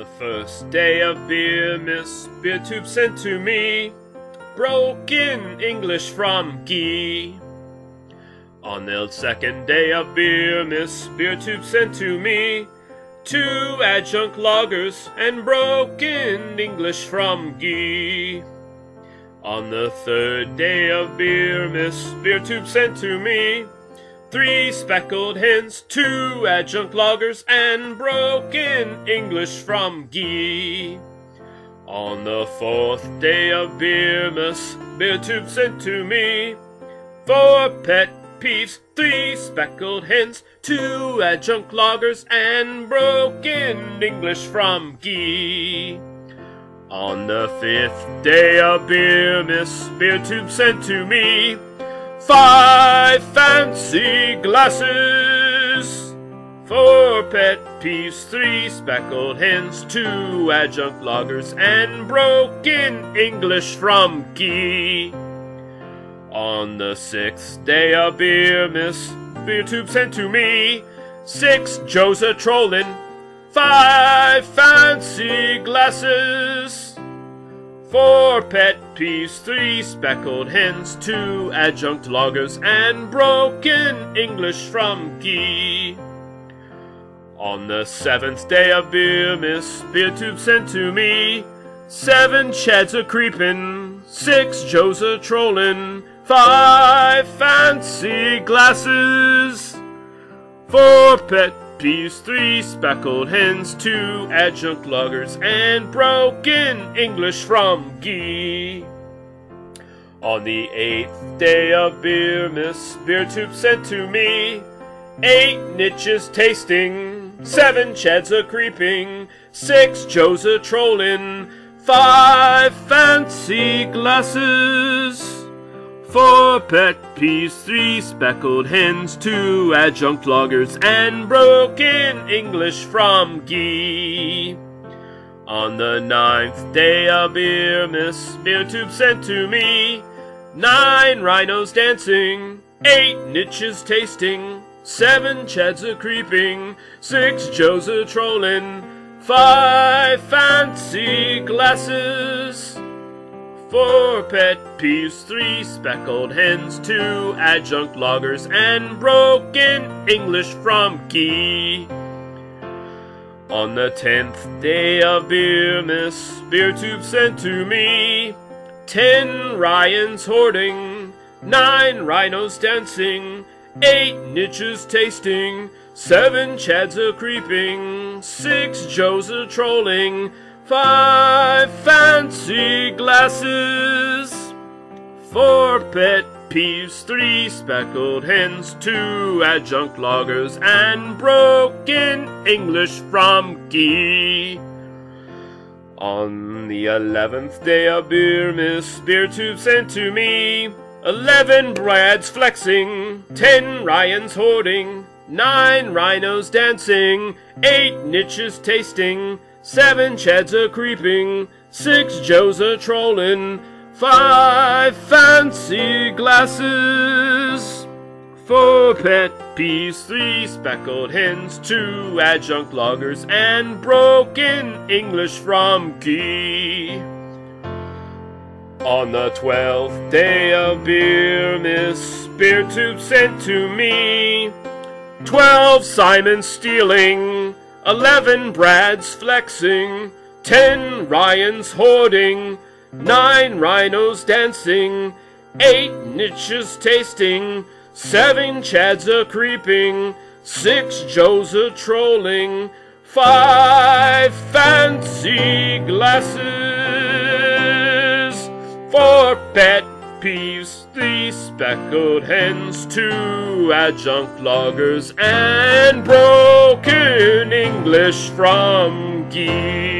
the first day of Beermas, Beer Tube sent to me broken English from Guy. On the second day of Beermas, Beer Tube sent to me two adjunct lagers and broken English from Guy. On the third day of Beermas, Beer Tube sent to me Three speckled hens, two adjunct lagers, and broken English from Guy. On the fourth day of Beermas, Beer Tube sent to me four pet peeves, three speckled hens, two adjunct lagers, and broken English from Guy. On the fifth day of Beermas, Beer Tube sent to me Five fancy glasses, four pet peeves, three speckled hens, two adjunct lagers, and broken English from Guy. On the sixth day of Beermas, Beer Tube sent to me six Joes a trollin', five fancy glasses. Four pet peeves, three speckled hens, two adjunct lagers, and broken English from Guy. On the seventh day of Beermas, Beer Tube sent to me seven chads a creepin', six joes a trollin', five fancy glasses, four pet peeves, three speckled hens, two adjunct lagers, and broken English from Guy. On the eighth day of Beermas, Beer Tube sent to me eight niches tasting, seven chads a creeping, six joes a trolling, five fancy glasses. Pet peeves, three speckled hens, two adjunct lagers, and broken English from Guy. On the ninth day of Beermas, Beer Tube sent to me nine rhinos dancing, eight niches tasting, seven chads a creeping, six joes a trolling, five fancy glasses. Four pet peeves, three speckled hens, two adjunct lagers, and broken English from Guy. On the tenth day of Beermas, Beer Tube sent to me ten Ryans hoarding, nine rhinos dancing, eight niches tasting, seven chads a creeping, six joes a trolling, Five fancy glasses, four pet peeves, three speckled hens, two adjunct lagers, and broken English from Guy. On the eleventh day of Beermas, Beer Tube sent to me eleven Brads flexing, ten Ryans hoarding, nine rhinos dancing, eight niches tasting, Seven chads a creeping, six joes a trolling, five fancy glasses, four pet peeves, three speckled hens, two adjunct lagers, and broken English from Guy. On the twelfth day of Beermas, Beer Tube sent to me twelve Simon stealing, Eleven Brads flexing, ten Ryans hoarding, nine rhinos dancing, eight niches tasting, seven chads a creeping, six joes a trolling, five fancy glasses, four pet peeves, three speckled hens, two adjunct lagers, and broken English from Guy.